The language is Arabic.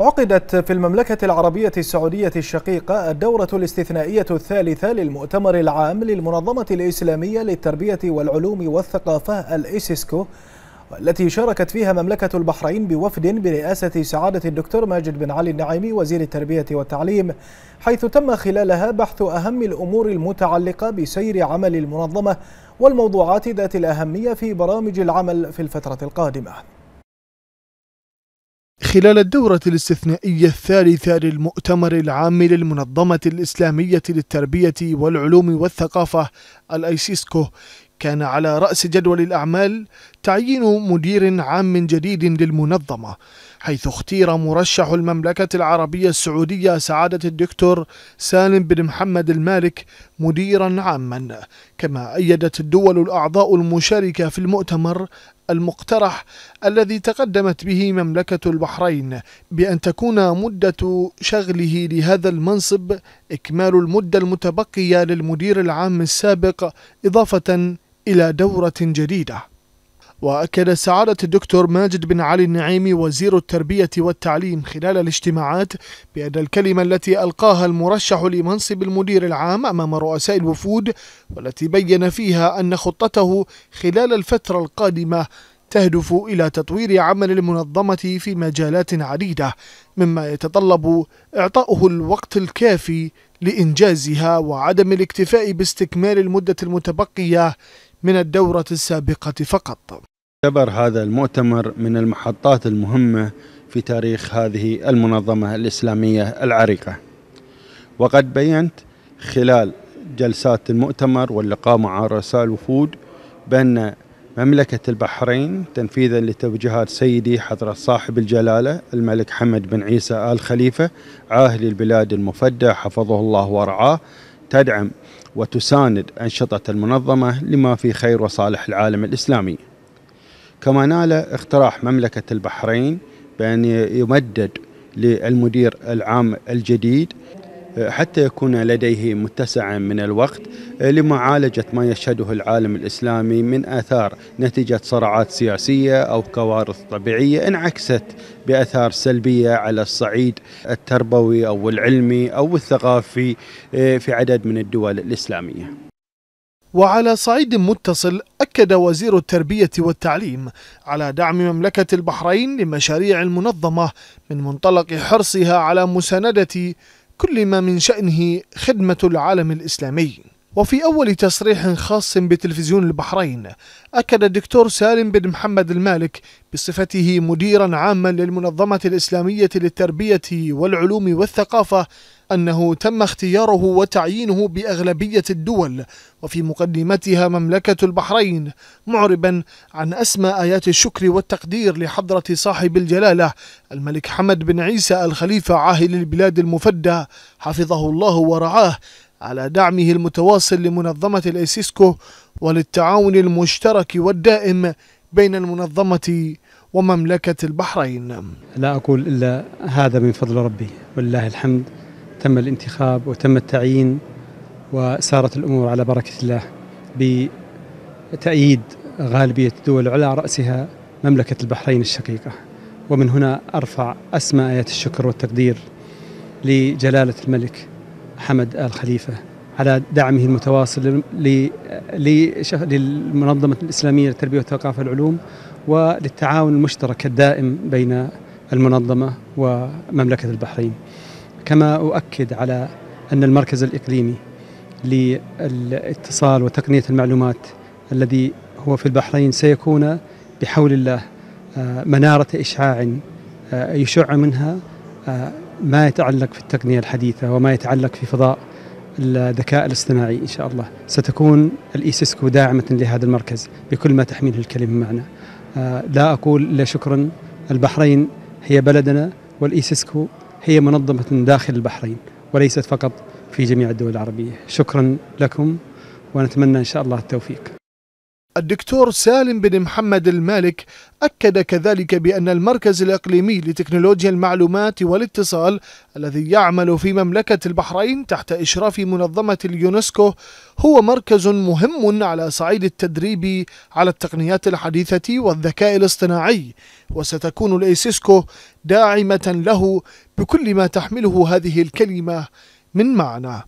عقدت في المملكة العربية السعودية الشقيقة الدورة الاستثنائية الثالثة للمؤتمر العام للمنظمة الإسلامية للتربية والعلوم والثقافة الإيسيسكو والتي شاركت فيها مملكة البحرين بوفد برئاسة سعادة الدكتور ماجد بن علي النعيمي وزير التربية والتعليم حيث تم خلالها بحث أهم الأمور المتعلقة بسير عمل المنظمة والموضوعات ذات الأهمية في برامج العمل في الفترة القادمة. خلال الدورة الاستثنائية الثالثة للمؤتمر العام للمنظمة الإسلامية للتربية والعلوم والثقافة الأيسيسكو كان على رأس جدول الأعمال تعيين مدير عام جديد للمنظمة. حيث اختير مرشح المملكة العربية السعودية سعادة الدكتور سالم بن محمد المالك مديرا عاما. كما أيدت الدول الأعضاء المشاركة في المؤتمر المقترح الذي تقدمت به مملكة البحرين بأن تكون مدة شغله لهذا المنصب إكمال المدة المتبقية للمدير العام السابق إضافة إلى دورة جديدة. وأكد سعادة الدكتور ماجد بن علي النعيمي وزير التربية والتعليم خلال الاجتماعات بأن الكلمة التي ألقاها المرشح لمنصب المدير العام أمام رؤساء الوفود والتي بين فيها أن خطته خلال الفترة القادمة تهدف إلى تطوير عمل المنظمة في مجالات عديدة مما يتطلب إعطاؤه الوقت الكافي لإنجازها وعدم الاكتفاء باستكمال المدة المتبقية من الدورة السابقة فقط. يعتبر هذا المؤتمر من المحطات المهمة في تاريخ هذه المنظمة الإسلامية العريقة. وقد بينت خلال جلسات المؤتمر واللقاء مع رؤساء الوفود بأن مملكة البحرين تنفيذا لتوجيهات سيدي حضرة صاحب الجلالة الملك حمد بن عيسى آل خليفة عاهل البلاد المفدى حفظه الله ورعاه تدعم وتساند أنشطة المنظمة لما في خير وصالح العالم الإسلامي. كما نال اقتراح مملكة البحرين بأن يمدد للمدير العام الجديد حتى يكون لديه متسعا من الوقت لمعالجة ما يشهده العالم الإسلامي من آثار نتيجة صراعات سياسية أو كوارث طبيعية انعكست بأثار سلبية على الصعيد التربوي أو العلمي أو الثقافي في عدد من الدول الإسلامية. وعلى صعيد متصل أكد وزير التربية والتعليم على دعم مملكة البحرين لمشاريع المنظمة من منطلق حرصها على مساندة كل ما من شأنه خدمة العالم الإسلامي. وفي أول تصريح خاص بتلفزيون البحرين أكد الدكتور سالم بن محمد المالك بصفته مديرا عاما للمنظمة الإسلامية للتربية والعلوم والثقافة أنه تم اختياره وتعيينه بأغلبية الدول وفي مقدمتها مملكة البحرين معربا عن أسمى آيات الشكر والتقدير لحضرة صاحب الجلالة الملك حمد بن عيسى الخليفة عاهل البلاد المفدى حفظه الله ورعاه على دعمه المتواصل لمنظمة الإيسيسكو وللتعاون المشترك والدائم بين المنظمة ومملكة البحرين. لا أقول إلا هذا من فضل ربي. ولله الحمد تم الانتخاب وتم التعيين وسارت الأمور على بركة الله بتأييد غالبية الدول على رأسها مملكة البحرين الشقيقة. ومن هنا أرفع أسمى آيات الشكر والتقدير لجلالة الملك حمد آل خليفة على دعمه المتواصل للمنظمة الإسلامية للتربية والثقافة والعلوم وللتعاون المشترك الدائم بين المنظمة ومملكة البحرين. كما أؤكد على أن المركز الإقليمي للاتصال وتقنية المعلومات الذي هو في البحرين سيكون بحول الله منارة إشعاع يشع منها ما يتعلق في التقنية الحديثة وما يتعلق في فضاء الذكاء الاصطناعي إن شاء الله. ستكون الإيسيسكو داعمة لهذا المركز بكل ما تحمله الكلمة معنا. لا أقول إلا شكرا. البحرين هي بلدنا والإيسيسكو هي منظمة داخل البحرين وليست فقط في جميع الدول العربية. شكرا لكم ونتمنى إن شاء الله التوفيق. الدكتور سالم بن محمد المالك أكد كذلك بأن المركز الإقليمي لتكنولوجيا المعلومات والاتصال الذي يعمل في مملكة البحرين تحت إشراف منظمة اليونسكو هو مركز مهم على صعيد التدريب على التقنيات الحديثة والذكاء الاصطناعي وستكون الإيسيسكو داعمة له بكل ما تحمله هذه الكلمة من معنى.